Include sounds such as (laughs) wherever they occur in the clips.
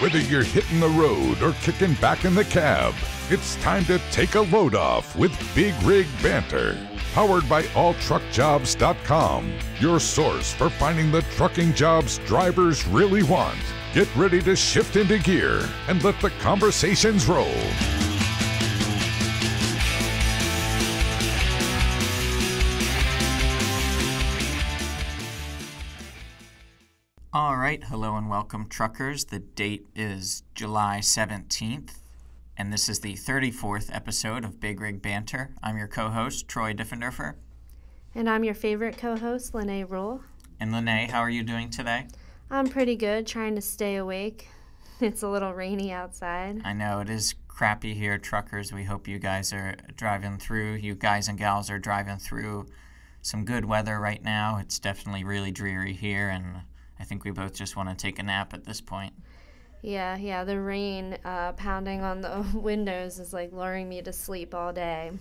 Whether you're hitting the road or kicking back in the cab, it's time to take a load off with Big Rig Banter. Powered by AllTruckJobs.com, your source for finding the trucking jobs drivers really want. Get ready to shift into gear and let the conversations roll. Right, hello and welcome, truckers. The date is July 17th, and this is the 34th episode of Big Rig Banter. I'm your co host, Troy Diffenderfer. And I'm your favorite co host, Lenay Rule. And Lenay, how are you doing today? I'm pretty good, trying to stay awake. (laughs) It's a little rainy outside. I know it is crappy here, truckers. We hope you guys are driving through, you guys and gals are driving through some good weather right now. It's definitely really dreary here, and I think we both just want to take a nap at this point. Yeah, yeah, the rain uh, pounding on the (laughs) windows is like luring me to sleep all day.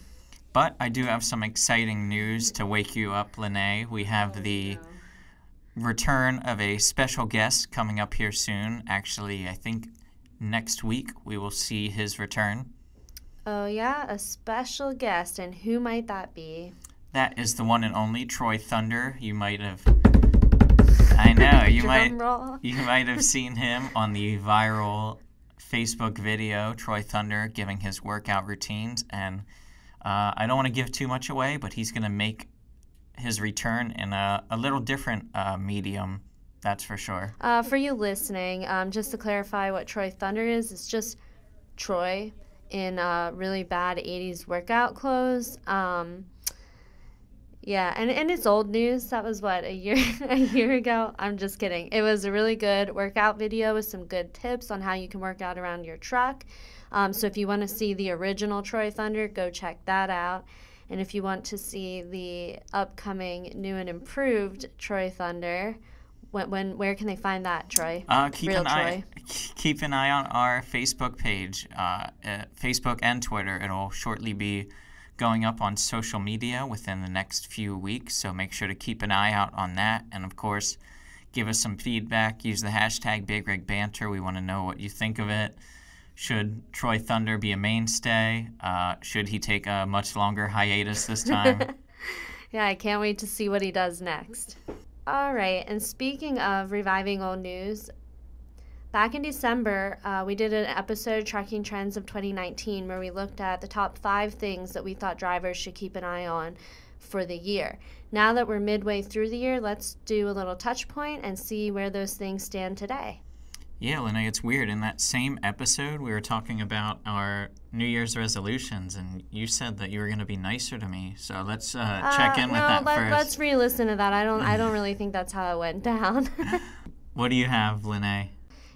But I do have some exciting news to wake you up, Lenay. We have the return of a special guest coming up here soon. Actually, I think next week we will see his return. Oh, yeah, a special guest. And who might that be? That is the one and only Troy Thunder. You might have. I (laughs) know you might. roll. You might have seen him on the viral Facebook video, Troy Thunder giving his workout routines. And uh, I don't want to give too much away, but he's going to make his return in a, a little different uh, medium, that's for sure. Uh, for you listening, um, just to clarify what Troy Thunder is, it's just Troy in uh, really bad 80s workout clothes. Um, yeah, and, and it's old news. That was what a year (laughs) a year ago. I'm just kidding. It was a really good workout video with some good tips on how you can work out around your truck. Um, so if you want to see the original Troy Thunder, go check that out. And if you want to see the upcoming new and improved Troy Thunder, when, when where can they find that, Troy? Uh, keep Real an eye keep an eye on our Facebook page, uh, uh, Facebook and Twitter. It'll shortly be going up on social media within the next few weeks. So make sure to keep an eye out on that. And of course, give us some feedback. Use the hashtag Big Rig Banter. We want to know what you think of it. Should Troy Thunder be a mainstay? Uh, should he take a much longer hiatus this time? (laughs) yeah, I can't wait to see what he does next. All right, and speaking of reviving old news, back in December, uh, we did an episode, Trucking Trends of 2019, where we looked at the top five things that we thought drivers should keep an eye on for the year. Now that we're midway through the year, let's do a little touch point and see where those things stand today. Yeah, Lenay, it's weird. In that same episode, we were talking about our New Year's resolutions, and you said that you were going to be nicer to me. So let's uh, check Uh, in with no, that let, first. Let's re-listen to that. I don't. I don't (laughs) really think that's how it went down. (laughs) What do you have, Lenay?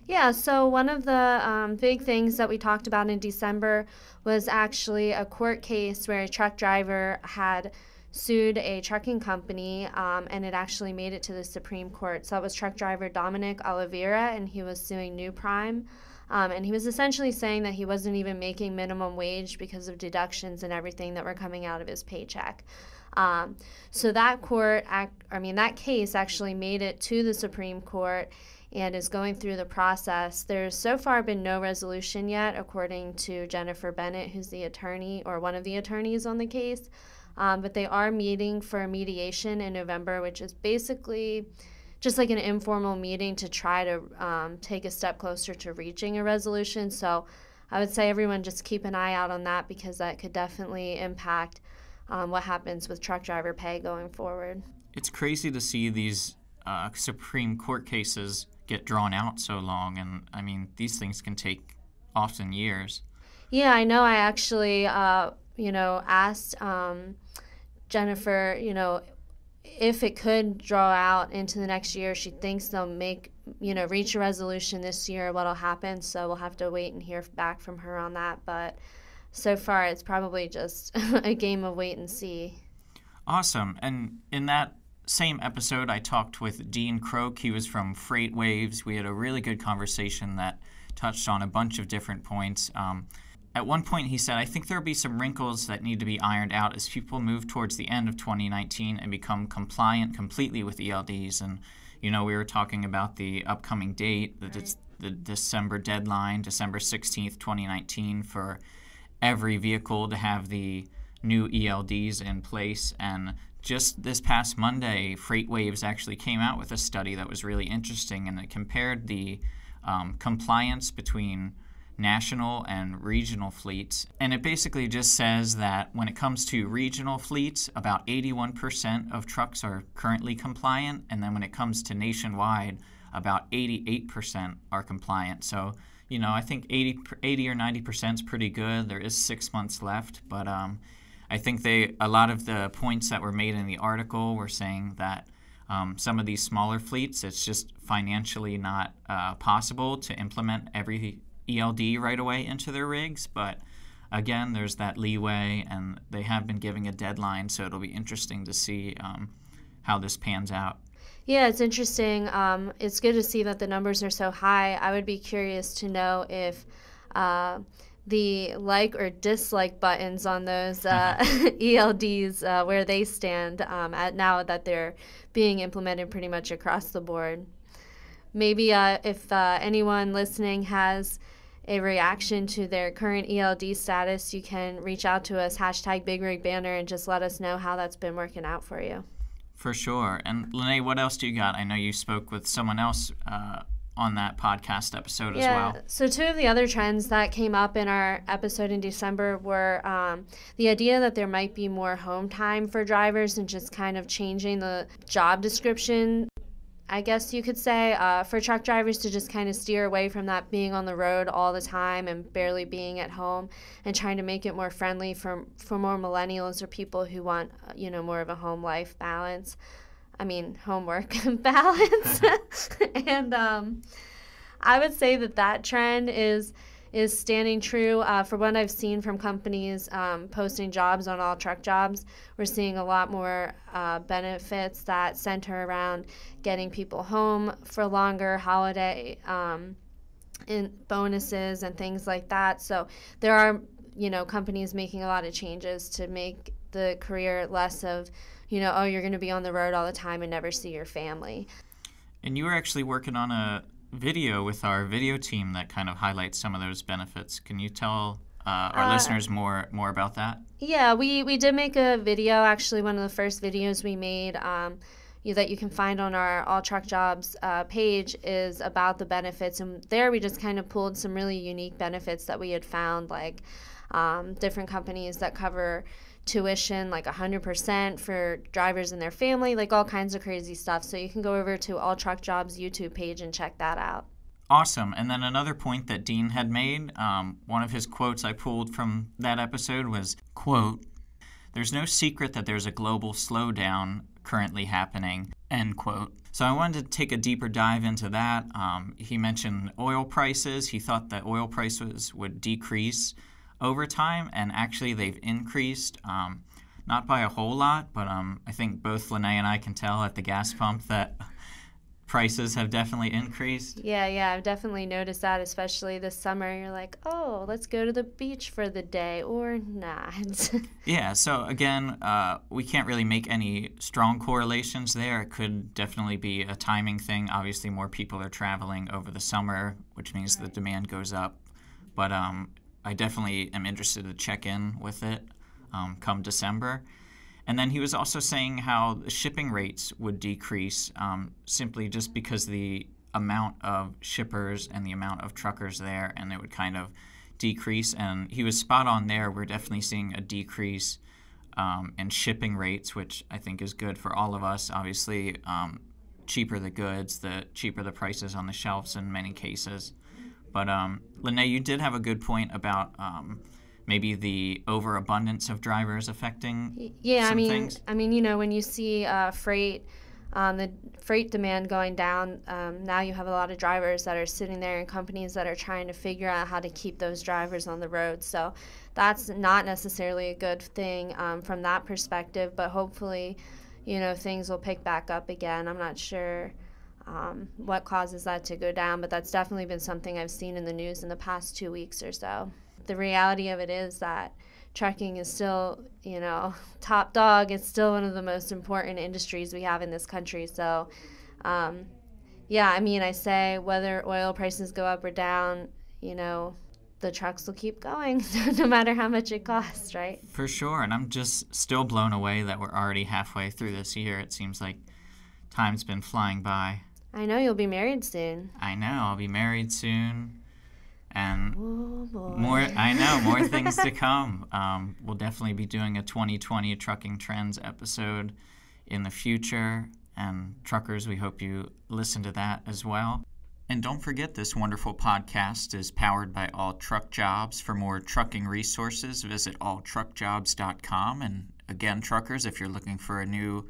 Yeah, so one of the um, big things that we talked about in December was actually a court case where a truck driver had sued a trucking company um, and it actually made it to the Supreme Court. So that was truck driver Dominic Oliveira and he was suing New Prime. Um, and he was essentially saying that he wasn't even making minimum wage because of deductions and everything that were coming out of his paycheck. Um, so that court, act, I mean, that case actually made it to the Supreme Court and is going through the process. There's so far been no resolution yet, according to Jennifer Bennett, who's the attorney or one of the attorneys on the case. Um, but they are meeting for mediation in November, which is basically just like an informal meeting to try to um, take a step closer to reaching a resolution. So I would say everyone just keep an eye out on that because that could definitely impact um, what happens with truck driver pay going forward. It's crazy to see these uh, Supreme Court cases get drawn out so long, and I mean, these things can take often years. Yeah, I know. I actually, uh, you know, asked um, Jennifer, you know, if it could draw out into the next year, she thinks they'll make, you know, reach a resolution this year, what'll happen. So we'll have to wait and hear back from her on that. But so far, it's probably just (laughs) a game of wait and see. Awesome. And in that same episode, I talked with Dean Croke. He was from FreightWaves. We had a really good conversation that touched on a bunch of different points. Um, at one point, he said, I think there'll be some wrinkles that need to be ironed out as people move towards the end of 2019 and become compliant completely with ELDs. And, you know, we were talking about the upcoming date, the, Right. de- the December deadline, December 16th, 2019, for every vehicle to have the new ELDs in place. And just this past Monday, FreightWaves actually came out with a study that was really interesting and it compared the um, compliance between national and regional fleets. And it basically just says that when it comes to regional fleets, about 81% of trucks are currently compliant. And then when it comes to nationwide, about 88% are compliant. So, you know, I think 80, 80 or 90% is pretty good. There is six months left, but um, I think they a lot of the points that were made in the article were saying that um, some of these smaller fleets, it's just financially not uh, possible to implement every ELD right away into their rigs, but again, there's that leeway, and they have been giving a deadline, so it'll be interesting to see um, how this pans out. Yeah, it's interesting. Um, it's good to see that the numbers are so high. I would be curious to know if uh, the like or dislike buttons on those uh, (laughs) (laughs) ELDs, uh, where they stand um, at now that they're being implemented pretty much across the board. Maybe uh, if uh, anyone listening has a reaction to their current ELD status, you can reach out to us, hashtag Big Rig Banter, and just let us know how that's been working out for you. For sure. And Lenay, what else do you got? I know you spoke with someone else uh, on that podcast episode yeah, as well. So, two of the other trends that came up in our episode in December were um, the idea that there might be more home time for drivers and just kind of changing the job description I guess you could say, uh, for truck drivers to just kind of steer away from that being on the road all the time and barely being at home and trying to make it more friendly for, for more millennials or people who want, uh, you know, more of a home life balance. I mean, homework (laughs) balance. (laughs) and um, I would say that that trend is is standing true. Uh, for what I've seen from companies um, posting jobs on all truck jobs, we're seeing a lot more uh, benefits that center around getting people home for longer, holiday um, in bonuses and things like that. So there are, you know, companies making a lot of changes to make the career less of, you know, oh, you're going to be on the road all the time and never see your family. And you were actually working on a video with our video team that kind of highlights some of those benefits. Can you tell uh, our uh, listeners more more about that? Yeah, we we did make a video. Actually, one of the first videos we made. Um, you, that you can find on our All Truck Jobs uh, page is about the benefits, and there we just kind of pulled some really unique benefits that we had found, like um, different companies that cover tuition like 100% for drivers and their family, like all kinds of crazy stuff. So you can go over to All Truck Jobs YouTube page and check that out. Awesome. And then another point that Dean had made, um, one of his quotes I pulled from that episode was, quote, there's no secret that there's a global slowdown currently happening, end quote. So I wanted to take a deeper dive into that. Um, he mentioned oil prices. He thought that oil prices would decrease over time, and actually they've increased. Um, not by a whole lot, but um, I think both Lenay and I can tell at the gas pump that (laughs) prices have definitely increased. Yeah, yeah, I've definitely noticed that, especially this summer. You're like, oh, let's go to the beach for the day or not. (laughs) yeah, so again, uh, we can't really make any strong correlations there. It could definitely be a timing thing. Obviously, more people are traveling over the summer, which means right. the demand goes up. But um, I definitely am interested to check in with it um, come December. And then he was also saying how the shipping rates would decrease um, simply just because the amount of shippers and the amount of truckers there, and it would kind of decrease. And he was spot on there. We're definitely seeing a decrease um, in shipping rates, which I think is good for all of us. Obviously, um, cheaper the goods, the cheaper the prices on the shelves in many cases. But um, Lenay, you did have a good point about um, maybe the overabundance of drivers affecting. Yeah, I mean, things. I mean, you know, when you see uh, freight, um, the freight demand going down, um, now you have a lot of drivers that are sitting there and companies that are trying to figure out how to keep those drivers on the road. So that's not necessarily a good thing um, from that perspective, but hopefully, you know, things will pick back up again. I'm not sure um, what causes that to go down, but that's definitely been something I've seen in the news in the past two weeks or so. The reality of it is that trucking is still, you know, (laughs) top dog. It's still one of the most important industries we have in this country. So, um, yeah, I mean, I say whether oil prices go up or down, you know, the trucks will keep going (laughs) no matter how much it costs, right? For sure. And I'm just still blown away that we're already halfway through this year. It seems like time's been flying by. I know you'll be married soon. I know. I'll be married soon. And Oh, more, I know, more (laughs) things to come. Um, we'll definitely be doing a 2020 Trucking Trends episode in the future. And truckers, we hope you listen to that as well. And don't forget, this wonderful podcast is powered by All Truck Jobs. For more trucking resources, visit alltruckjobs.com. And again, truckers, if you're looking for a new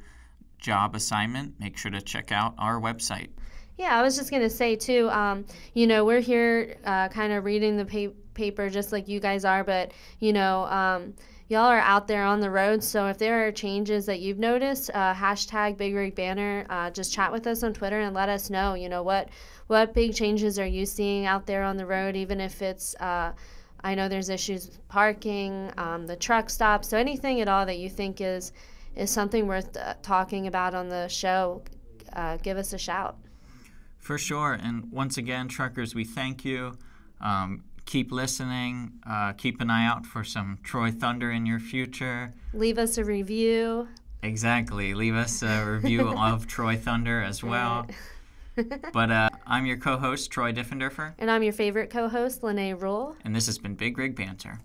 job assignment, make sure to check out our website. Yeah, I was just going to say, too, um, you know, we're here uh, kind of reading the pa- paper just like you guys are, but, you know, um, y'all are out there on the road. So if there are changes that you've noticed, uh, hashtag Big Rig Banter, uh, just chat with us on Twitter and let us know, you know, what, what big changes are you seeing out there on the road, even if it's. Uh, I know there's issues with parking, um, the truck stop, so anything at all that you think is is something worth uh, talking about on the show, uh, give us a shout. For sure. And once again, truckers, we thank you. Um, keep listening. Uh, keep an eye out for some Troy Thunder in your future. Leave us a review. Exactly. Leave us a review (laughs) of Troy Thunder as well. (laughs) but uh, I'm your co host, Troy Diffenderfer, And I'm your favorite co host, Lenay Rule. and this has been Big Rig Banter.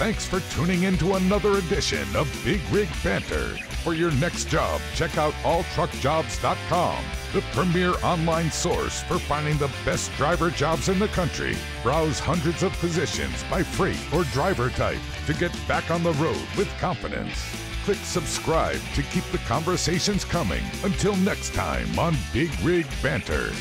Thanks for tuning in to another edition of Big Rig Banter. For your next job, check out alltruckjobs.com, the premier online source for finding the best driver jobs in the country. Browse hundreds of positions by freight or driver type to get back on the road with confidence. Click subscribe to keep the conversations coming. Until next time on Big Rig Banter.